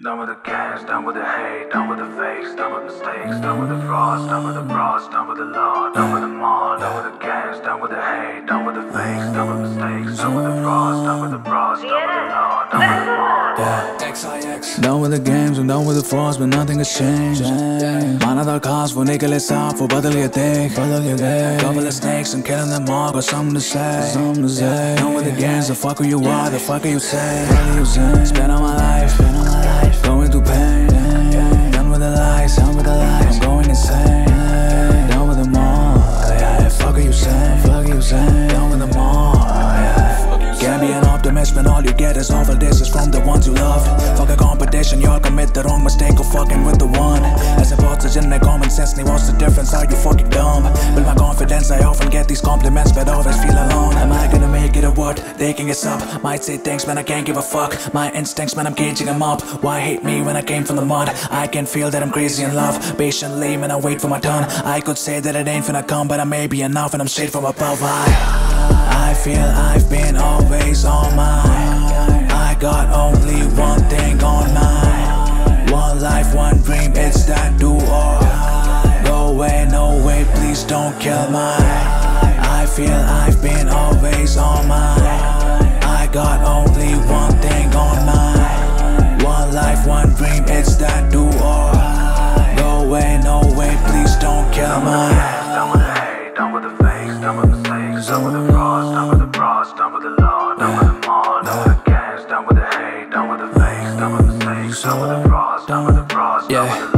Done with the games, done with the hate, done with the fakes, done with mistakes, done with the frauds, done with the bras, done with the law, done with the mall, done with the games, done with the hate, done with the fakes, done with mistakes, done with the frauds, done with the bras, done with the law, done with the mall. Yeah. Done with the games, I'm done with the frauds, but nothing has changed. Manada cause for nigga, let's out for battle your dick. Couple of snakes, I'm killing them all, got something to say. Something to say. Done with the games, the fuck who you are, the fuck are you say? Spend all my going through pain. Done with the lies, done with the lies, I'm going insane. Done with them all, yeah. Fuck are you say? Fuck are you say? Done with them all. Can't be an optimist when all you get is awful disses from the ones you love. Y'all commit the wrong mistake of fucking with the one. As opposed to genuine common sense, ni what's the difference? Are you fucking dumb? Build my confidence, I often get these compliments, but always feel alone. Am I gonna make it or what? Taking us up. Might say thanks, man, I can't give a fuck. My instincts, man, I'm caging them up. Why hate me when I came from the mud? I can feel that I'm crazy in love. Patiently, man, I wait for my turn. I could say that it ain't finna come, but I may be enough, and I'm straight from above. I, I feel I've been always on mine. I got only don't kill mine. I feel I've been always on mine. I got only one thing on mine. One life, one dream, it's that do or. Go away, no way, please don't kill mine. Done with the hate, done with the fakes, done with mistakes, done with the frauds, done with the bras, done with the law, done with the mall, done with the games, done with the hate, done with the fakes, done with mistakes, done with the frauds, done with the bras, done with the law,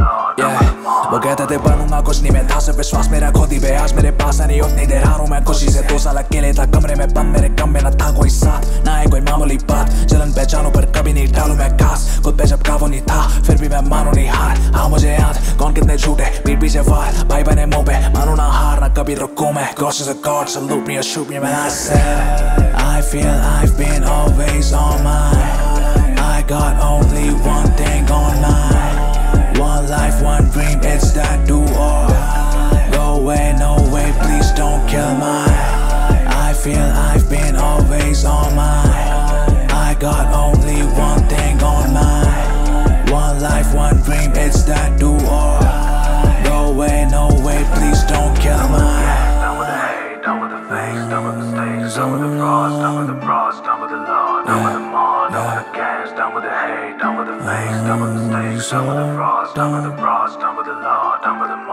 वो कहते थे बनूँगा कुछ नहीं मैं था सिर्फ़ विश्वास मेरा खुद ही पे आज मेरे पास है नहीं उतनी देर हारूं मैं खुशी से दो साल अकेले था कमरे में बंद मेरे कम में न था कोई साथ ना है कोई मामूली बात जलन पहचानू पर कभी नहीं डालू मैं घास खुद पे जब काबू नहीं था फिर भी मैं मानू नहीं हार हाँ मुझे याद कौन कितने झूठे पीठ पीछे वार भाई बने मुँह पे मानू ना हार ना कभी रुकू मैं Gosh is a god salute me or shoot me when I said, I feel I've been always on mine I got only one the done with the games, done with the hate, done with the fakes, done with mistakes, done with the uh, frauds, done with the bras, done with the law, done with the.